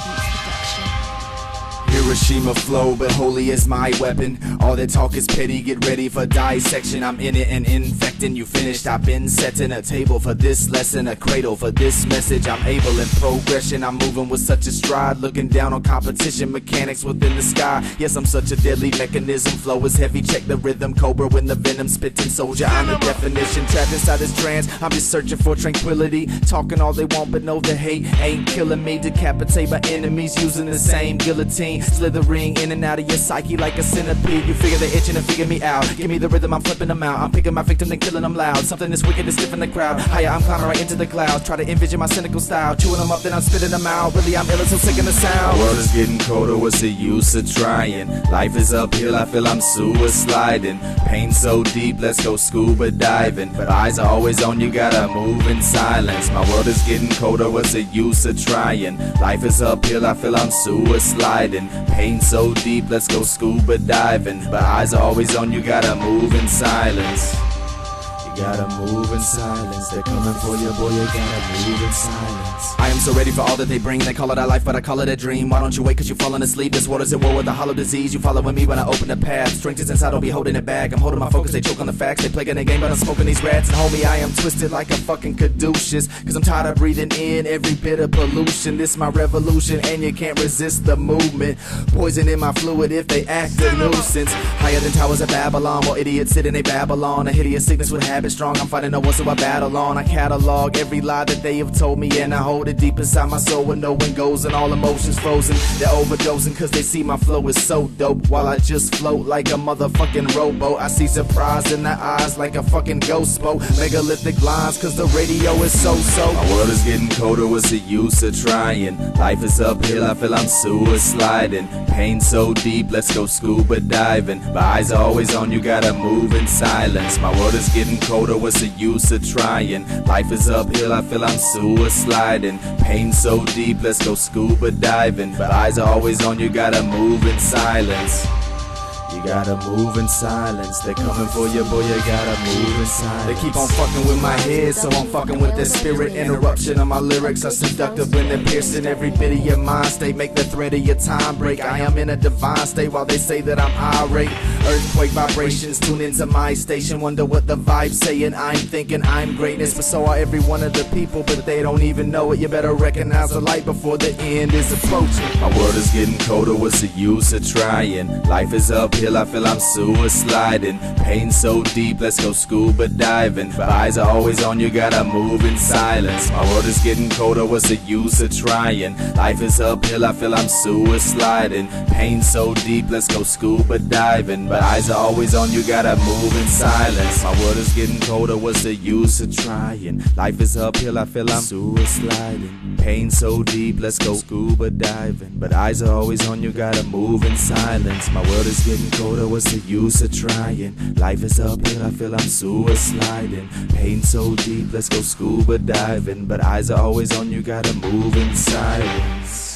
90s. Hiroshima flow, but holy is my weapon. All that talk is petty, get ready for dissection. I'm in it and infecting you finished. I've been setting a table for this lesson, a cradle for this message. I'm able in progression. I'm moving with such a stride, looking down on competition, mechanics within the sky. Yes, I'm such a deadly mechanism. Flow is heavy, check the rhythm. Cobra when the venom spitting soldier. I'm the definition. Trapped inside this trance, I'm just searching for tranquility. Talking all they want, but know the hate ain't killing me. Decapitate my enemies using the same guillotine. Slithering in and out of your psyche like a centipede. You figure they're itching to figure me out. Give me the rhythm, I'm flipping them out. I'm picking my victim and killing them loud. Something that's wicked is stiff in the crowd. Higher, I'm climbing right into the clouds. Try to envision my cynical style. Chewing them up, then I'm spitting them out. Really, I'm ill and so sick in the sound. The world is getting colder, what's the use of trying? Life is uphill, I feel I'm suiciding. Pain so deep, let's go scuba diving. But eyes are always on you, gotta move in silence. My world is getting colder, what's the use of trying? Life is uphill, I feel I'm suiciding. Pain so deep, let's go scuba diving. But eyes are always on you, gotta move in silence. You gotta move in silence. They're coming for you, boy. You gotta move in silence. I am so ready for all that they bring. They call it a life, but I call it a dream. Why don't you wait? Cause you're falling asleep. This water's at war with a hollow disease. You following me when I open the path. Strength is inside, I'll be holding it back. I'm holding my focus, they choke on the facts. They plaguing the game, but I'm smoking these rats. And homie, I am twisted like a fucking caduceus. Cause I'm tired of breathing in every bit of pollution. This my revolution, and you can't resist the movement. Poison in my fluid if they act a nuisance. Higher than towers of Babylon, more idiots sitting in a Babylon. A hideous sickness with habit strong. I'm fighting no one, so I battle on. I catalog every lie that they have told me, and I hold it deep inside my soul where no one goes, and all emotions frozen. They're overdosing cause they see my flow is so dope. While I just float like a motherfucking rowboat. I see surprise in their eyes like a fucking ghost boat. Megalithic lines cause the radio is so so. My world is getting colder, what's the use of trying? Life is uphill, I feel I'm suiciding. Pain so deep, let's go scuba diving. My eyes are always on you, gotta move in silence. My world is getting colder, what's the use of trying? Life is uphill, I feel I'm suiciding. Pain so deep, let's go scuba diving. But eyes are always on you, gotta move in silence. You gotta move in silence. They're coming for you, boy. You gotta move in silence. They keep on fucking with my head, so I'm fucking with their spirit. Interruption of my lyrics are seductive when they're piercing every bit of your mind state. Make the thread of your time break. I am in a divine state while they say that I'm irate. Earthquake vibrations tune into my station. Wonder what the vibe's saying. I'm thinking I'm greatness, but so are every one of the people, but they don't even know it. You better recognize the light before the end is approaching. My world is getting colder, what's the use of trying? Life is I feel I'm suiciding. Pain so deep, let's go scuba diving. But eyes are always on you, gotta move in silence. My world is getting colder, what's the use of trying? Life is uphill, I feel I'm suiciding. Pain so deep, let's go scuba diving. But eyes are always on you, gotta move in silence. My world is getting colder, what's the use of trying? Life is uphill, I feel I'm suiciding. Pain so deep, let's go scuba diving. But eyes are always on you, gotta move in silence. My world is getting colder, what's the use of trying? Life is uphill, I feel I'm suiciding. Pain so deep, let's go scuba diving. But eyes are always on you, gotta move in silence.